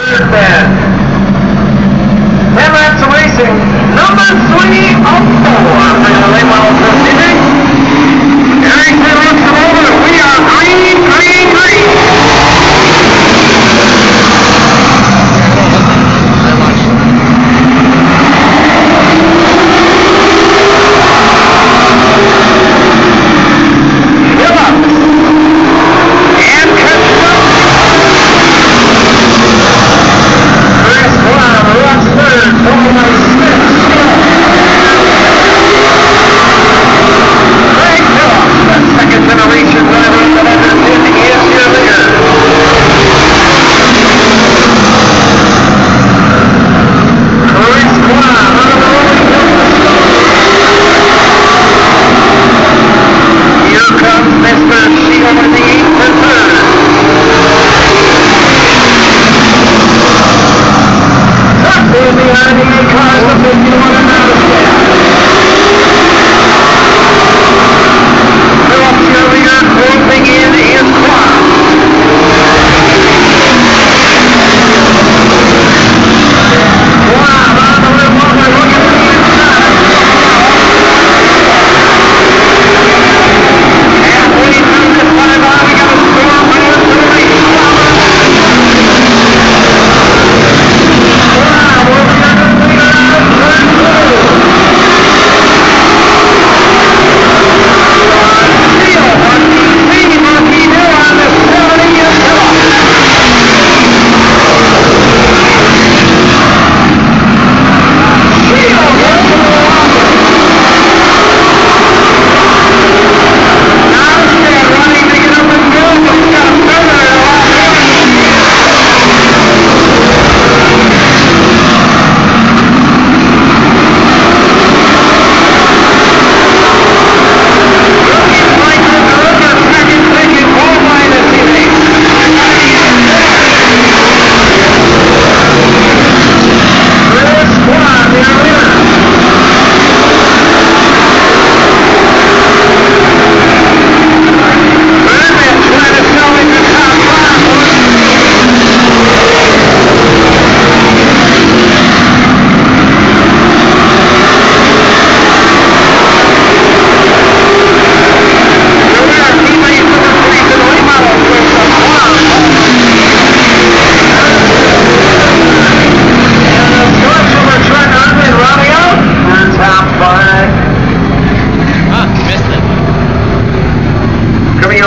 Third man. Headlamps racing, number three of Because of the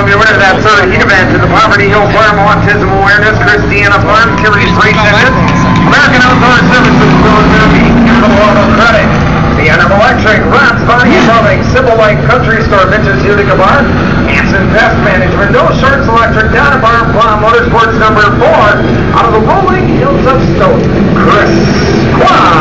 I'll get rid of that third heat event to the Poverty Hill Farm Autism Awareness. Christiana Farm carries three tickets. American Outdoor Services will be Capital Auto Credit. CNM Electric, Ron's Body Plumbing, Civil Light Country Store, Mitch's Utica Bar, Hanson Pest Management, No Shirts Electric, Donna Bar, Motorsports number four, out of the rolling hills of Stone. Chris Quan.